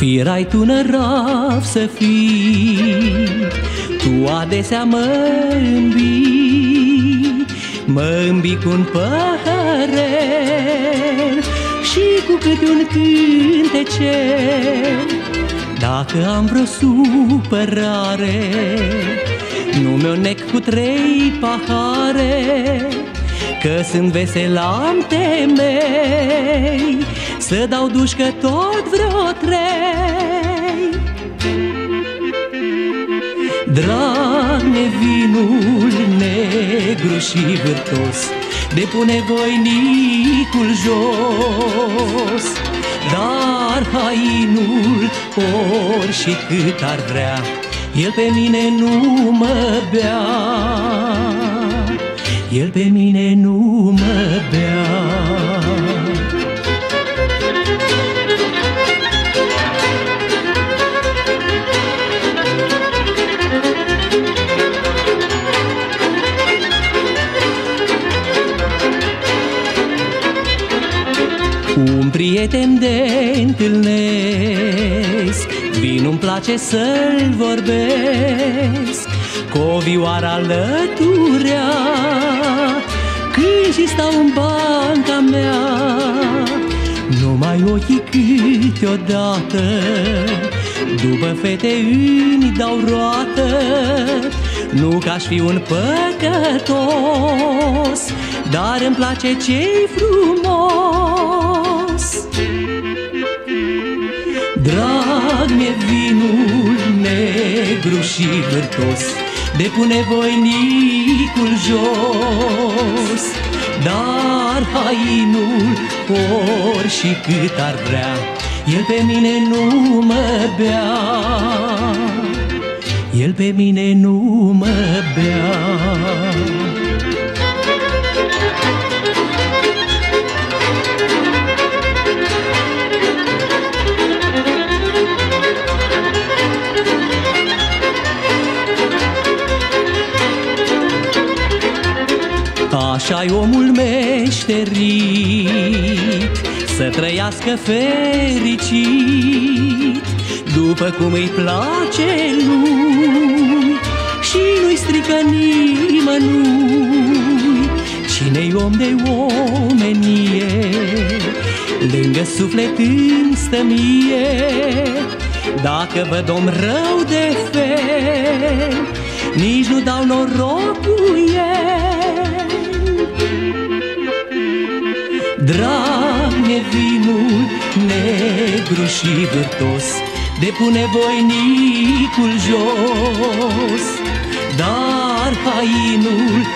Firai tu nărav să fii, tu adesea mă îmbi, mă îmbi cu un păhărel și cu câte un cântecel. Dacă am vreo supărare, nu mi-o nec cu trei pahare, Că sunt vesel am temei Să dau dușcă tot vreo trei. Drag vinul negru și vârtos Depune voinicul jos. Dar hainul ori și cât ar vrea El pe mine nu mă bea. El pe mine nu Un prieten de întâlnesc Vin nu-mi place să-l vorbesc. Cu o vioară alăturea Când și stau în banca mea. Numai ochii câteodată După fete îmi dau roată. Nu că aș fi un păcătos Dar îmi place ce-i frumos Drag mi-e vinul negru și vârtos Depune voinicul jos. Dar hainul ori și cât ar vrea El pe mine nu mă bea. El pe mine nu mă bea Așa-i omul meșterit Să trăiască fericit. După cum îi place lui Și nu-i strică nimănui Cine-i om de omenie? Lângă suflet îmi stă mie Dacă văd om rău de fel Nici nu dau noroc cu el Drag e vinul negru și vârtos Depune voinicul jos. Dar hainul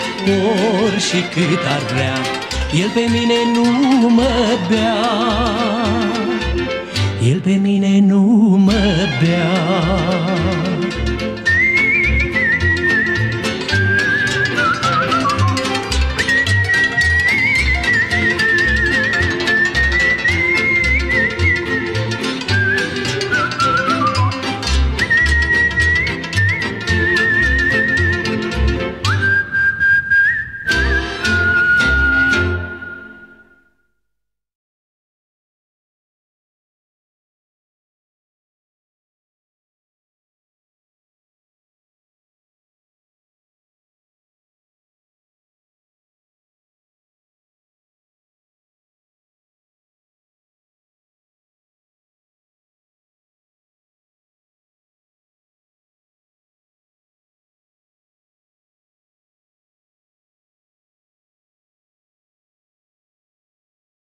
ori și cât ar vrea El pe mine nu mă bea. El pe mine nu mă bea